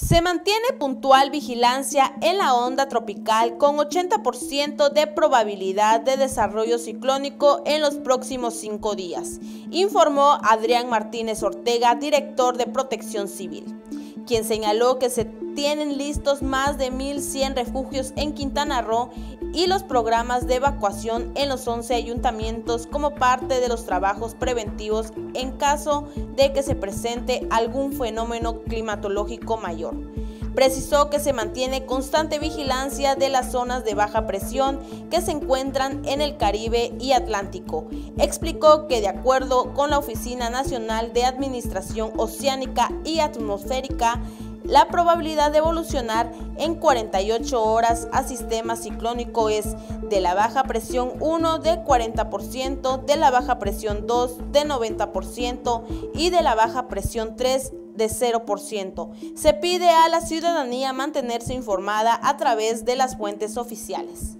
Se mantiene puntual vigilancia en la onda tropical con 80% de probabilidad de desarrollo ciclónico en los próximos cinco días, informó Adrián Martínez Ortega, director de Protección Civil, quien señaló que se tienen listos más de 1.100 refugios en Quintana Roo y los programas de evacuación en los 11 ayuntamientos como parte de los trabajos preventivos en caso de que se presente algún fenómeno climatológico mayor. Precisó que se mantiene constante vigilancia de las zonas de baja presión que se encuentran en el Caribe y Atlántico. Explicó que de acuerdo con la Oficina Nacional de Administración Oceánica y Atmosférica, la probabilidad de evolucionar en 48 horas a sistema ciclónico es de la baja presión 1 de 40%, de la baja presión 2 de 90% y de la baja presión 3 de 0%. Se pide a la ciudadanía mantenerse informada a través de las fuentes oficiales.